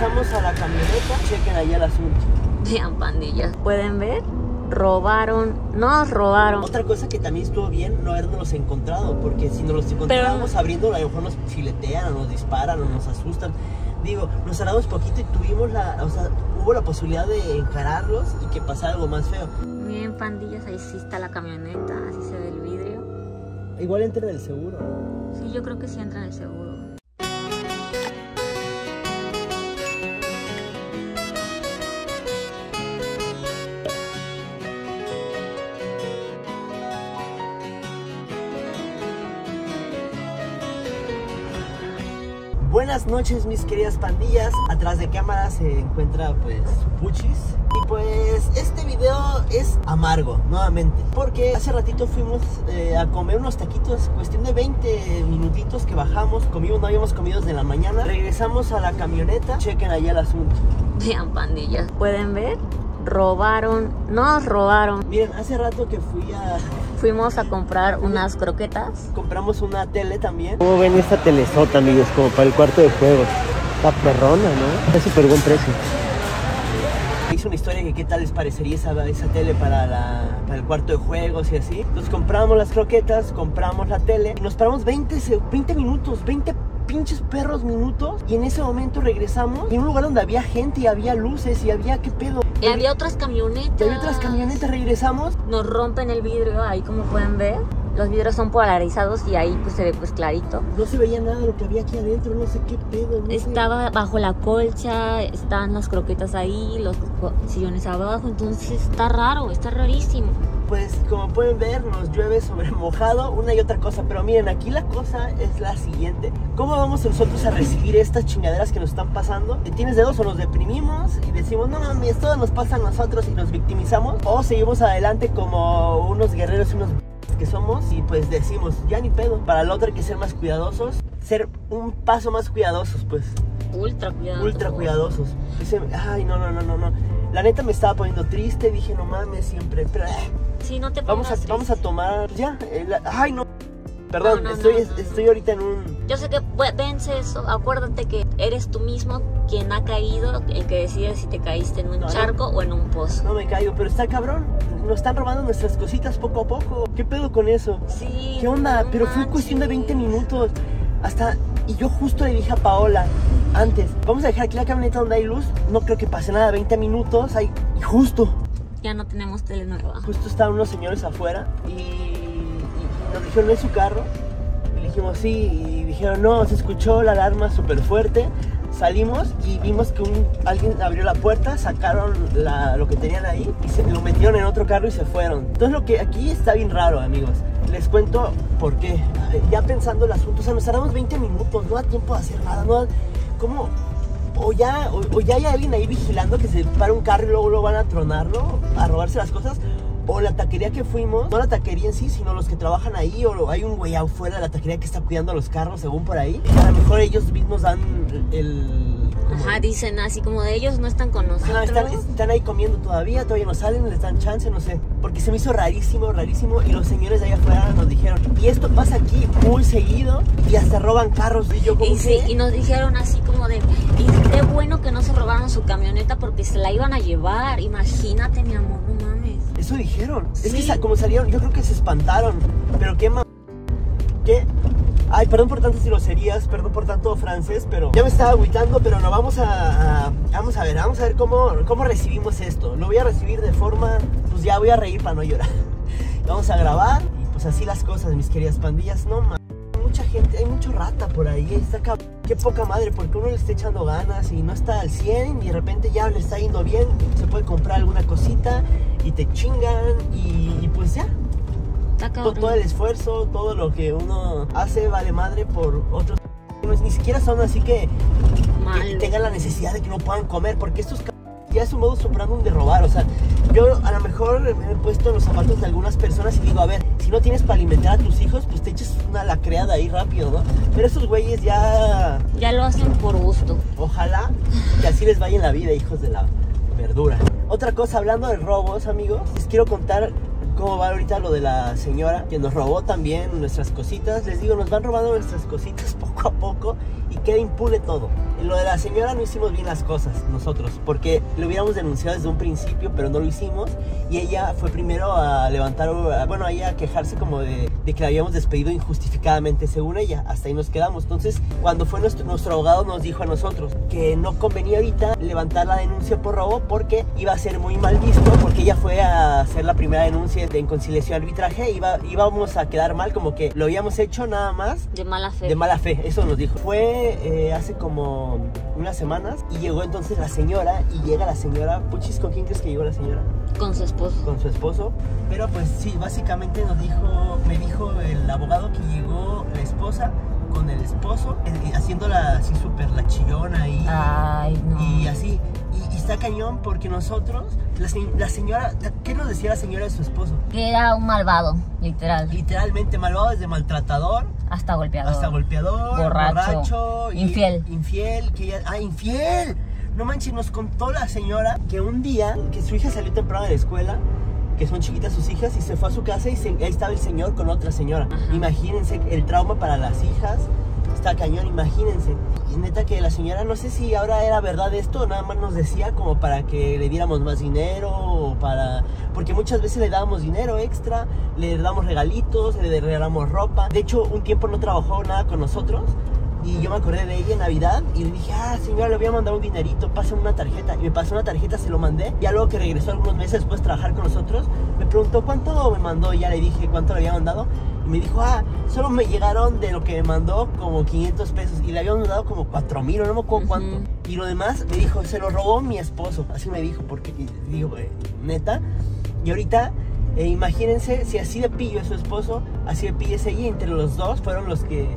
Regresamos a la camioneta, chequen ahí el asunto. Vean, pandillas. ¿Pueden ver? Robaron, nos robaron. Otra cosa que también estuvo bien no habernos encontrado, porque si nos los encontrábamos abriendo, a lo mejor nos filetean, o nos disparan, o nos asustan. Digo, nos tardamos poquito y tuvimos la, o sea, hubo la posibilidad de encararlos y que pasara algo más feo. Bien, pandillas, ahí sí está la camioneta, así se ve el vidrio. Igual entra en el seguro. Sí, yo creo que sí entra en el seguro. Buenas noches mis queridas pandillas, atrás de cámara se encuentra pues Puchis y pues este video es amargo nuevamente porque hace ratito fuimos eh, a comer unos taquitos, cuestión de 20 minutitos que bajamos, comimos, no habíamos comido desde la mañana, regresamos a la camioneta, chequen allá el asunto. Vean pandillas, ¿pueden ver? robaron, nos robaron. Miren, hace rato que fui a... Fuimos a comprar unas croquetas. Compramos una tele también. ¿Cómo ven esta telesota, amigos? Como para el cuarto de juegos. Está perrona, ¿no? Está súper buen precio. Hice una historia que qué tal les parecería esa, esa tele para, la, para el cuarto de juegos y así. Entonces compramos las croquetas, compramos la tele y nos paramos 20, 20 minutos, 20 pinches perros minutos y en ese momento regresamos y en un lugar donde había gente y había luces y había qué pedo. Y había otras camionetas. Y había otras camionetas, regresamos. Nos rompen el vidrio ahí como pueden ver. Los vidrios son polarizados y ahí pues se ve pues clarito. No se veía nada de lo que había aquí adentro, no sé qué pedo. Estaba bajo la colcha, están las croquetas ahí, los sillones abajo, entonces está raro, está rarísimo pues como pueden ver nos llueve sobre mojado, una y otra cosa. Pero miren, aquí la cosa es la siguiente. ¿Cómo vamos nosotros a recibir estas chingaderas que nos están pasando? ¿Tienes dedos o nos deprimimos y decimos, no mames, todo nos pasa a nosotros y nos victimizamos? ¿O seguimos adelante como unos guerreros y unos que somos y pues decimos, ya ni pedo. Para el otro hay que ser más cuidadosos, ser un paso más cuidadosos, pues. Ultra cuidadosos. Ultra cuidadosos. Dice, ay, no, no, no, no, no. La neta me estaba poniendo triste, dije, no mames, siempre, pero... Sí, no te vamos a, vamos a tomar, ya, ay, no. Perdón, estoy, estoy ahorita en un... Yo sé que vence eso, acuérdate que eres tú mismo quien ha caído, el que decide si te caíste en un charco o en un pozo. No me caigo, pero está cabrón, nos están robando nuestras cositas poco a poco. ¿Qué pedo con eso? Sí. ¿Qué onda? pero fue cuestión de 20 minutos. Hasta, y yo justo le dije a Paola, antes, vamos a dejar aquí la camioneta donde hay luz, no creo que pase nada, 20 minutos, ahí, y justo. Ya no tenemos tele nueva. Justo estaban unos señores afuera y, nos dijeron, ¿es su carro? Y le dijimos, sí, y dijeron, no, se escuchó la alarma súper fuerte. Salimos y vimos que alguien abrió la puerta, sacaron lo que tenían ahí y se lo metieron en otro carro y se fueron. Entonces lo que aquí está bien raro, amigos. Les cuento por qué. Ya pensando el asunto, o sea, nos tardamos 20 minutos, no da tiempo de hacer nada, no da, ¿Cómo? O ya, o, ya hay alguien ahí vigilando que se para un carro y luego lo van a tronarlo, a robarse las cosas. O la taquería que fuimos, no la taquería en sí, sino los que trabajan ahí, o hay un güey afuera de la taquería que está cuidando los carros, según por ahí. A lo mejor ellos mismos dan el Ajá, dicen así como de ellos no están con nosotros. están, ahí comiendo todavía, todavía no salen, les dan chance, no sé. Porque se me hizo rarísimo, rarísimo. Y los señores de allá afuera nos dijeron, y esto pasa aquí muy seguido y hasta roban carros. Y yo como y, sí, y nos dijeron así como de, y qué bueno que no se robaron su camioneta porque se la iban a llevar. Imagínate, mi amor, no mames. Eso dijeron. Es que como salieron, yo creo que se espantaron. Pero qué ¿Qué? Ay, perdón por tantas groserías, perdón por tanto francés, pero ya me estaba agüitando, pero no, vamos a, vamos a ver, vamos a ver cómo, cómo recibimos esto. Lo voy a recibir de forma, pues ya voy a reír para no llorar. Vamos a grabar y pues así las cosas, mis queridas pandillas, no mames. Gente, hay mucho rata por ahí, está qué poca madre, porque uno le está echando ganas y no está al 100 y de repente ya le está yendo bien, se puede comprar alguna cosita y te chingan y pues ya, todo, el esfuerzo, todo lo que uno hace vale madre por otros. Ni siquiera son así que, tengan la necesidad de que no puedan comer, porque estos ya es un modo un de robar. O sea, yo a lo mejor me he puesto en los zapatos de algunas personas y digo, a ver, si no tienes para alimentar a tus hijos, pues te echas una lacreada ahí rápido, ¿no? Pero estos güeyes ya. Ya lo hacen por gusto. Ojalá que así les vaya en la vida, hijos de la verdura. Otra cosa, hablando de robos, amigos, les quiero contar cómo va ahorita lo de la señora que nos robó también nuestras cositas. Les digo, nos van robando nuestras cositas poco a poco y queda impune todo. lo de la señora no hicimos bien las cosas nosotros, porque lo hubiéramos denunciado desde un principio, pero no lo hicimos. Y ella fue primero a levantar, bueno, a a quejarse como de, de que la habíamos despedido injustificadamente, según ella. Hasta ahí nos quedamos. Entonces, cuando fue nuestro, nuestro abogado, nos dijo a nosotros que no convenía ahorita levantar la denuncia por robo porque iba a ser muy mal visto, porque ella fue a hacer la primera denuncia de conciliación y arbitraje, iba, íbamos a quedar mal, como que lo habíamos hecho nada más De mala fe. de mala fe, eso nos dijo. Fue eh, hace como unas semanas y llegó entonces la señora y llega la señora, puchis, ¿con quién crees que llegó la señora? Con su esposo. Con su esposo. Pero pues sí, básicamente nos dijo, me dijo el abogado que llegó la esposa con el esposo, eh, haciéndola así súper la chillona y, Ay, no. y así. Está cañón porque nosotros, la, la señora, ¿qué nos decía la señora de su esposo? Que era un malvado, literal. Literalmente malvado desde maltratador Hasta golpeador. hasta golpeador, Borracho, borracho, y- infiel. infiel, que ya, ah, infiel. No manches, nos contó la señora que un día que su hija salió temprano de la escuela, que son chiquitas sus hijas, y se fue a su casa y se- ahí estaba el señor con otra señora. Ajá. Imagínense el trauma para las hijas. Está cañón, imagínense. Y neta que la señora, no sé si ahora era verdad esto nada más nos decía como para que le diéramos más dinero o para... Porque muchas veces le dábamos dinero extra, le damos regalitos, le regalamos ropa. De hecho, un tiempo no trabajó nada con nosotros y yo me acordé de ella en Navidad y le dije, ah, señora, le voy a mandar un dinerito, pásame una tarjeta. Y me pasó una tarjeta, se lo mandé. Ya luego que regresó algunos meses después de trabajar con nosotros, me preguntó cuánto me mandó y ya le dije cuánto le había mandado. Me dijo, ah, solo me llegaron de lo que me mandó como 500 pesos y le habíamos mandado como 4 mil o no me acuerdo cuánto. Y lo demás me dijo, se lo robó mi esposo. Así me dijo, porque digo, eh, neta. Y ahorita, eh, imagínense si así de pillo es su esposo, así de pillo es ella. y Entre los dos fueron los que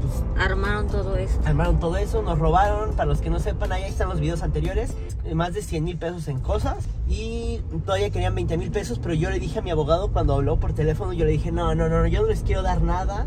pues, Armaron todo eso. armaron todo eso, nos robaron, para los que no sepan, ahí están los videos anteriores, eh, más de 100 mil pesos en cosas y todavía querían 20 mil pesos, pero yo le dije a mi abogado cuando habló por teléfono, yo le dije, no, no, no, yo no les quiero dar nada,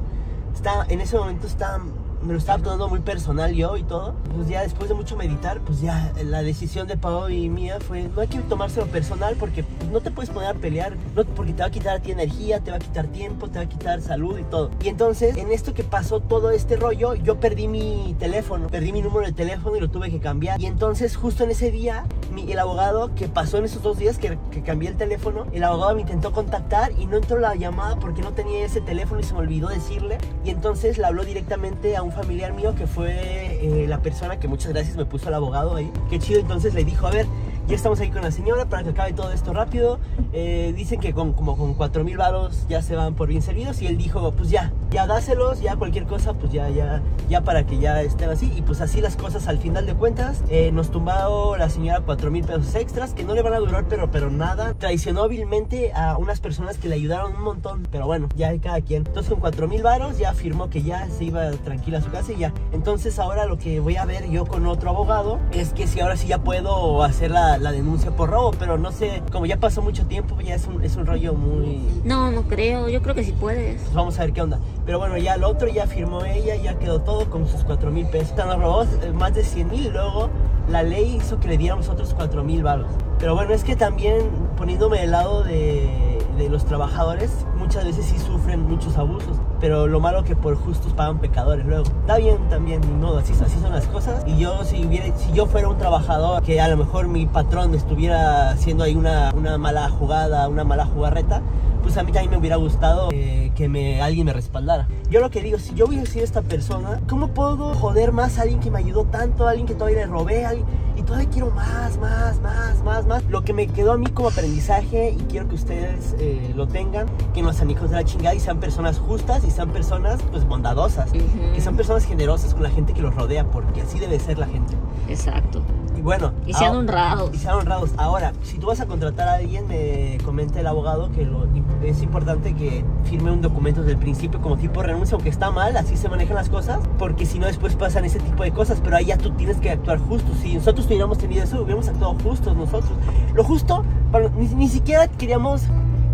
está, en ese momento está, me lo estaba tomando muy personal yo y todo, pues ya después de mucho meditar, pues ya la decisión de Pau y mía fue, no hay que tomárselo personal porque pues, no te puedes poner a pelear, no, porque te va a quitar a ti energía, te va a quitar tiempo, te va a quitar salud y todo. Y entonces, en esto que pasó todo este rollo, yo perdí mi teléfono, perdí mi número de teléfono y lo tuve que cambiar. Y entonces, justo en ese día, mi- el abogado que pasó en esos dos días que, que cambié el teléfono, el abogado me intentó contactar y no entró la llamada porque no tenía ese teléfono y se me olvidó decirle. Y entonces le habló directamente a un familiar mío que fue eh, la persona que muchas gracias me puso al abogado ahí. Qué chido, entonces le dijo, a ver, ya estamos ahí con la señora para que acabe todo esto rápido. Eh, dicen que con, como con 4 mil varos ya se van por bien servidos. Y él dijo, pues ya, ya dáselos, ya cualquier cosa, pues ya, ya, ya para que ya estén así. Y pues así las cosas al final de cuentas. eh, nos tumbó la señora 4 mil pesos extras que no le van a durar, pero, pero nada. Traicionó hábilmente a unas personas que le ayudaron un montón. Pero bueno, ya hay cada quien. Entonces con 4 mil varos ya afirmó que ya se iba tranquila a su casa y ya. Entonces ahora lo que voy a ver yo con otro abogado es que si ahora sí ya puedo hacer la, la denuncia por robo, pero no sé, como ya pasó mucho tiempo, ya es un, es un rollo muy... No, no creo. Yo creo que sí puedes. Pues vamos a ver qué onda. Pero bueno, ya el otro ya firmó ella, ya quedó todo con sus 4 mil pesos. Nos robó eh, más de 100 mil luego la ley hizo que le diéramos otros 4 mil baros. Pero bueno, es que también poniéndome del lado de los trabajadores, muchas veces sí sufren muchos abusos. Pero lo malo que por justos pagan pecadores luego. Está bien también, ni modo, así, así son las cosas. Y yo, si, hubiera, si yo fuera un trabajador que a lo mejor mi patrón estuviera haciendo ahí una, una mala jugada, una mala jugarreta, pues a mí también me hubiera gustado eh, que me, alguien me respaldara. Yo lo que digo, si yo hubiera sido esta persona, ¿cómo puedo joder más a alguien que me ayudó tanto, a alguien que todavía le robé, a alguien- y todavía quiero más, más, más, más, más? Lo que me quedó a mí como aprendizaje y quiero que ustedes eh, lo tengan, que no sean hijos de la chingada y sean personas justas y sean personas pues bondadosas, Ujú. que sean personas generosas con la gente que los rodea, porque así debe ser la gente. Exacto. Y bueno, Y sean ahora- honrados. y sean honrados. Ahora, si tú vas a contratar a alguien, me comenta el abogado que lo, es importante que firme un documento desde el principio como tipo de renuncia, aunque está mal, así se manejan las cosas, porque si no después pasan ese tipo de cosas, pero ahí ya tú tienes que actuar justo. Si nosotros hubiéramos tenido eso, hubiéramos actuado justos nosotros. Lo justo, para- ni, ni siquiera queríamos...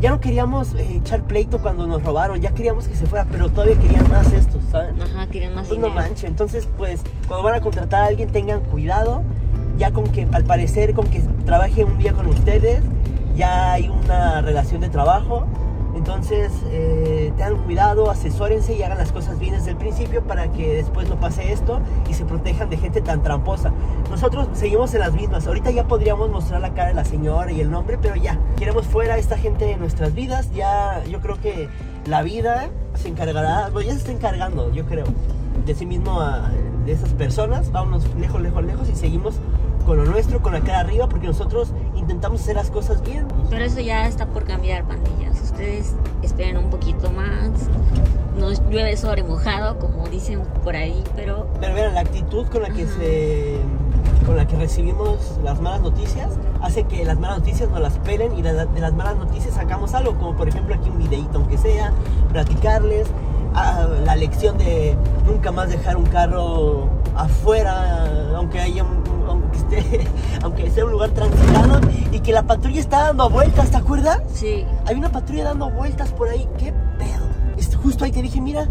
Ya no queríamos eh, echar pleito cuando nos robaron, ya queríamos que se fuera, pero todavía querían más estos, ¿saben? Ajá, quieren más Pues no manches, entonces pues cuando van a contratar a alguien tengan cuidado, ya con que al parecer con que trabaje un día con ustedes, ya hay una relación de trabajo, Entonces, eh, tengan cuidado, asesórense y hagan las cosas bien desde el principio para que después no pase esto y se protejan de gente tan tramposa. Nosotros seguimos en las mismas. Ahorita ya podríamos mostrar la cara de la señora y el nombre, pero ya, queremos fuera a esta gente de nuestras vidas. Ya, yo creo que la vida se encargará, bueno, ya se está encargando, yo creo, de sí mismo a, de esas personas. Vámonos lejos, lejos, lejos y seguimos con lo nuestro, con la cara arriba, porque nosotros intentamos hacer las cosas bien. Pero eso ya está por cambiar, pandillas. Ustedes esperen un poquito más. No llueve sobre mojado, como dicen por ahí, pero Pero vean, la actitud con la que se con la que recibimos las malas noticias hace que las malas noticias nos las pelen y de, las malas noticias sacamos algo, como por ejemplo aquí un videíto aunque sea, platicarles, ah, la lección de nunca más dejar un carro afuera, aunque haya un- aunque esté, aunque sea un lugar transitado y que la patrulla está dando vueltas, ¿te acuerdas? sí. Hay una patrulla dando vueltas por ahí, qué pedo. Es- Justo ahí te dije, mira,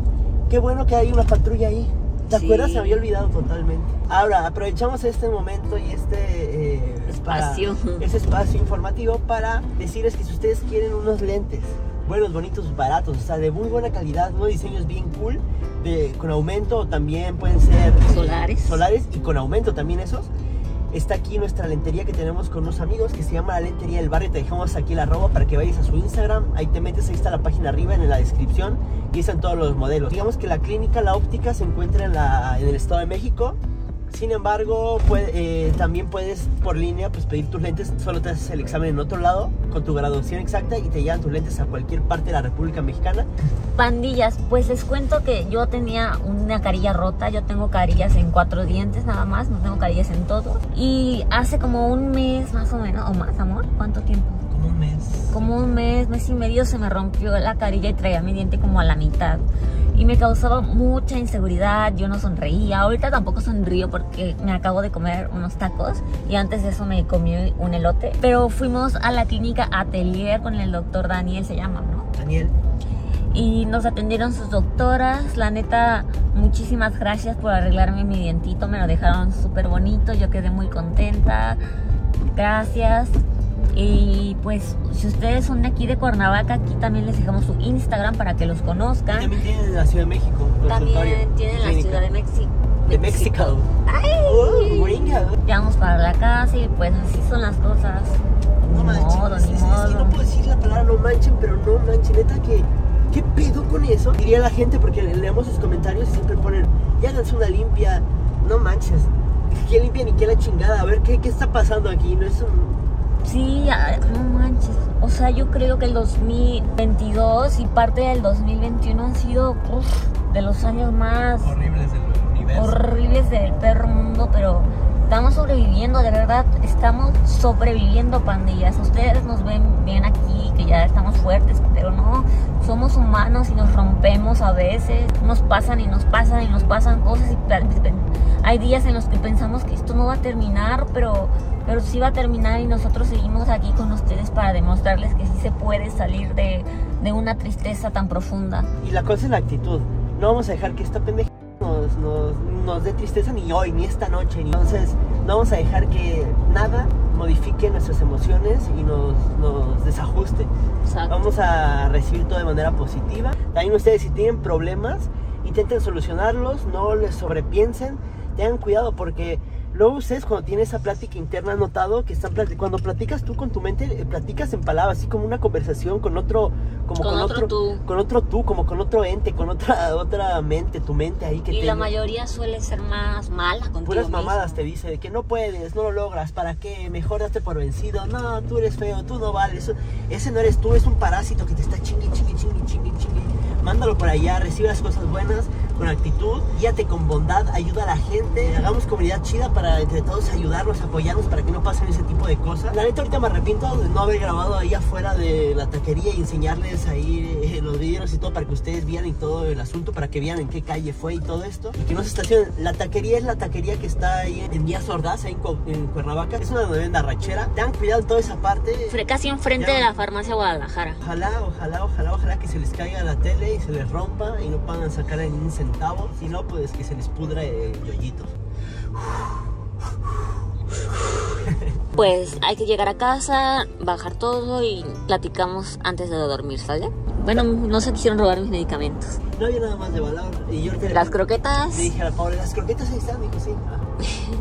qué bueno que hay una patrulla ahí. ¿Te Sí. acuerdas? Se había olvidado totalmente. Ahora, aprovechamos este momento y este eh, Espacio. ese espacio informativo para decirles que si ustedes quieren unos lentes buenos, bonitos, baratos, o sea, de muy buena calidad, unos diseños bien cool, de, con aumento, también pueden ser eh, Solares. solares y con aumento también esos. Está aquí nuestra lentería que tenemos con unos amigos que se llama la lentería del barrio. Te dejamos aquí la arroba para que vayas a su Instagram. Ahí te metes, ahí está la página arriba en la descripción y están todos los modelos. Digamos que la clínica, la óptica se encuentra en, la, en el Estado de México. Sin embargo, puede- eh, también puedes por línea pues, pedir tus lentes. Solo te haces el examen en otro lado con tu graduación exacta y te llegan tus lentes a cualquier parte de la República Mexicana. Pandillas, pues les cuento que yo tenía una carilla rota, yo tengo carillas en cuatro dientes nada más, no tengo carillas en todo. Y hace como un mes más o menos, o más, amor, ¿cuánto tiempo? Como un mes. Como un mes, mes y medio se me rompió la carilla y traía mi diente como a la mitad. Y me causaba mucha inseguridad, yo no sonreía. Ahorita tampoco sonrío porque me acabo de comer unos tacos y antes de eso me comí un elote. Pero fuimos a la clínica Atelier con el doctor Daniel, se llama, ¿no? Daniel. y nos atendieron sus doctoras. La neta, muchísimas gracias por arreglarme mi dientito, me lo dejaron súper bonito, yo quedé muy contenta. Gracias. Y pues, si ustedes son de aquí de Cuernavaca, aquí también les dejamos su Instagram para que los conozcan. También tienen en la Ciudad de México. También tienen la ciudad de México. De México. Oh, gringa. Ya vamos para la casa y pues así son las cosas. No Ni manches, modo, es, es- es que no puedo decir la palabra no manchen, pero no manchen, neta que ¿qué pedo con eso? Diría la gente porque le- leemos sus comentarios y siempre ponen, ya háganse una limpia, no manches. ¿Qué limpia ni qué la chingada? A ver, ¿qué, qué está pasando aquí? No es un... Sí, no manches. O sea, yo creo que el 2022 y parte del 2021 han sido uf, de los años más Horribles del universo. horribles del perro mundo, pero estamos sobreviviendo, de verdad, estamos sobreviviendo, pandillas. Ustedes nos ven bien aquí, que ya estamos fuertes, pero no, somos humanos y nos rompemos a veces. Nos pasan y nos pasan y nos pasan cosas y hay días en los que pensamos que esto no va a terminar, pero, pero sí va a terminar y nosotros seguimos aquí con ustedes para demostrarles que sí se puede salir de, de una tristeza tan profunda. Y la cosa es la actitud. No vamos a dejar que esta pendeja nos, nos, dé tristeza ni hoy, ni esta noche. Ni... Entonces, no vamos a dejar que nada modifique nuestras emociones y nos, nos desajuste. Exacto. Vamos a recibir todo de manera positiva. También ustedes si tienen problemas, intenten solucionarlos, no les sobrepiensen, tengan cuidado porque luego ustedes cuando tienen esa plática interna han notado que están cuando platicas tú con tu mente, eh, platicas en palabras, así como una conversación con otro, como Con con, otro tú. con otro tú, como con otro ente, con otra otra mente, tu mente ahí que Y te la mayoría suele ser más mala contigo Puras mamadas mismo. te dice de que no puedes, no lo logras, ¿para qué? Mejor date por vencido. No, tú eres feo, tú no vales. Ese no eres tú, es un parásito que te está chingui, chingui, chingui, chingui, chingui. Mándalo por allá, recibe las cosas buenas con actitud, guíate con bondad, ayuda a la gente. Hagamos comunidad chida para entre todos ayudarnos, apoyarnos para que no pasen ese tipo de cosas. La neta, ahorita me arrepiento de no haber grabado ahí afuera de la taquería y enseñarles ahí eh, los videos y todo para que ustedes vieran y todo el asunto, para que vean en qué calle fue y todo esto. Y que no se estacionen. La taquería es la taquería que está ahí en Díaz Ordaz, ahí en, Cu- en Cuernavaca. Es una novena rachera. Tengan cuidado en toda esa parte. Casi enfrente Ya. de la farmacia Guadalajara. Ojalá, ojalá, ojalá, ojalá que se les caiga la tele y se les rompa y no puedan sacar ni un centavo. Si no, pues que se les pudra el yoyito. Pues hay que llegar a casa, bajar todo y platicamos antes de dormir, ¿sale? Bueno, no se quisieron robar mis medicamentos. No había nada más de valor. Y yo Las croquetas. Le dije a la Paula, las croquetas ahí están, dijo, sí. Ah.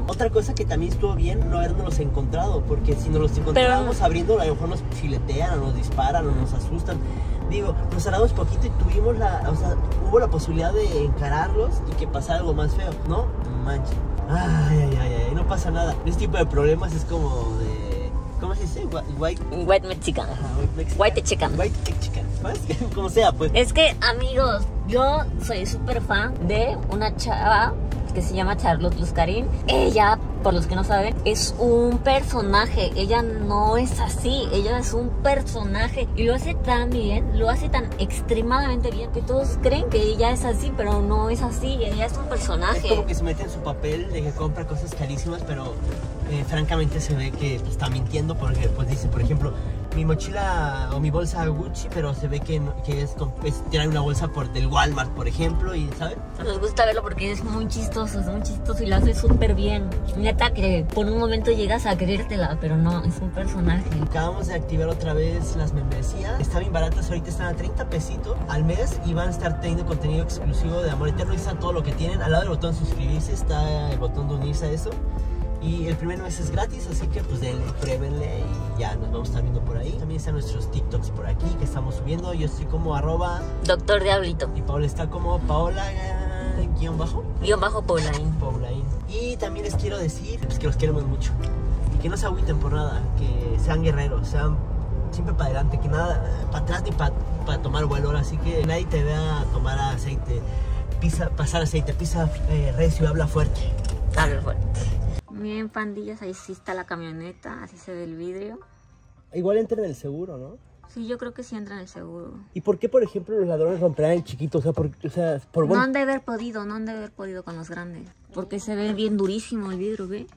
Otra cosa que también estuvo bien no habernos encontrado, porque si nos los encontrábamos abriendo, a lo mejor nos filetean, o nos disparan, o nos asustan. Digo, nos tardamos poquito y tuvimos la, o sea, hubo la posibilidad de encararlos y que pasara algo más feo, ¿no? Manche. Ay, ay, ay, ay, no pasa nada. Este tipo de problemas es como de, ¿cómo se dice? Whi- White, White Mexican. ajá, white Mexican. White chicken. White chicken. Como sea, pues. Es que, amigos, yo soy súper fan de una chava que se llama Charlotte Luzcarín. Ella, por los que no saben, es un personaje. Ella no es así. Ella es un personaje. Y lo hace tan bien, lo hace tan extremadamente bien que todos creen que ella es así, pero no es así. Ella es un Es personaje. como que se mete en su papel de que compra cosas carísimas, pero eh, francamente se ve que pues, está mintiendo porque pues dice, por ejemplo, mi mochila o mi bolsa Gucci, pero se ve que, que es, es trae una bolsa por del Walmart, por ejemplo, y ¿sabes? Nos gusta verlo porque es muy chistoso, es muy chistoso y lo hace súper bien. Neta que por un momento llegas a creértela, pero no, es un personaje. Acabamos de activar otra vez las membresías. Están bien baratas, ahorita están a 30 pesitos al mes y van a estar teniendo contenido exclusivo de Amor Eterno. Y está todo lo que tienen. Al lado del botón suscribirse está el botón de unirse a eso. Y el primer mes es gratis, así que pues denle, pruébenle y ya nos vamos a estar viendo por ahí. También están nuestros TikToks por aquí que estamos subiendo. Yo estoy como arroba Doctor Diablito, y Paola está como Paola guion bajo. guion bajo Paulain. Paulain. Y también les quiero decir pues, que los queremos mucho. Y que no se agüiten por nada. Que sean guerreros, sean siempre para adelante. Que nada, para atrás ni para tomar vuelo. Así que nadie te vea tomar aceite, pisa, pasar aceite, pisa eh, recio, habla fuerte. Dale fuerte. Miren, pandillas, ahí sí está la camioneta, así se ve el vidrio. Igual entra en el seguro, ¿no? Sí, yo creo que sí entra en el seguro. ¿Y por qué, por ejemplo, los ladrones romperán el chiquito? O sea, por, o sea, por No han de haber podido, no han de haber podido con los grandes. Porque se ve bien durísimo el vidrio, ¿ve?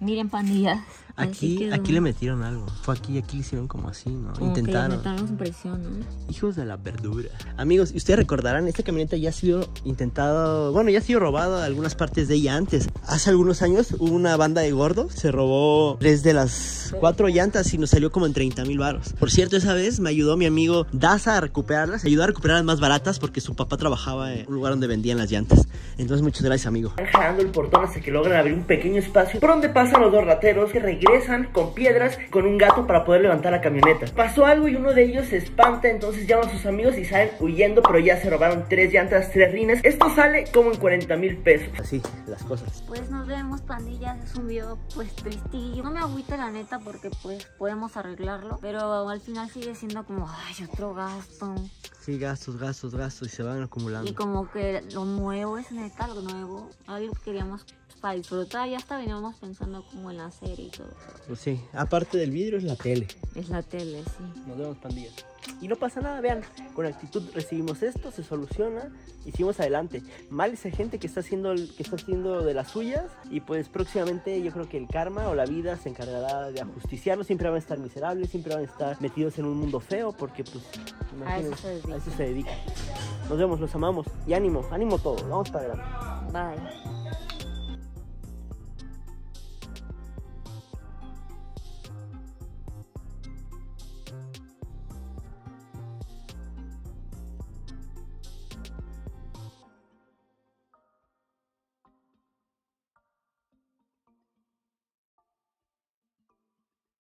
Miren, pandillas. Aquí, quedó. aquí le metieron algo. Fue aquí, aquí le hicieron como así, ¿no? Como que le Intentaron. presión, ¿no? Hijos de la verdura. Amigos, y ustedes recordarán, esta camioneta ya ha sido intentado, bueno, ya ha sido robada algunas partes de ella antes. Hace algunos años hubo una banda de gordos, se robó tres de las cuatro llantas y nos salió como en 30 mil baros. Por cierto, esa vez me ayudó mi amigo Daza a recuperarlas, ayudó a recuperar las más baratas porque su papá trabajaba en un lugar donde vendían las llantas. Entonces, muchas gracias, amigo. Están jalando el portón hasta que logran abrir un pequeño espacio por donde pasan los dos rateros que regresan con piedras con un gato para poder levantar la camioneta. Pasó algo y uno de ellos se espanta, entonces llaman a sus amigos y salen huyendo, pero ya se robaron tres llantas, tres rines. Esto sale como en 40 mil pesos. Así, las cosas. Pues nos vemos, pandillas. Es un video, pues, tristillo. No me agüita la neta porque, pues, podemos arreglarlo. Pero al final sigue siendo como, ay, otro gasto. Sí, gastos, gastos, gastos y se van acumulando. Y como que lo nuevo es neta, lo nuevo. Algo que queríamos para disfrutar. Ya hasta veníamos pensando como en la serie y todo. Pues sí, aparte del vidrio es la tele. Es la tele, sí. Nos vemos pandillas. Y no pasa nada, vean, con actitud recibimos esto, se soluciona y seguimos adelante. Mal esa gente que está haciendo el- que está haciendo de las suyas y pues próximamente yo creo que el karma o la vida se encargará de ajusticiarlos, siempre van a estar miserables, siempre van a estar metidos en un mundo feo porque pues A eso se dedica. a eso se dedica. Nos vemos, los amamos y ánimo, ánimo todo, vamos para adelante. Bye.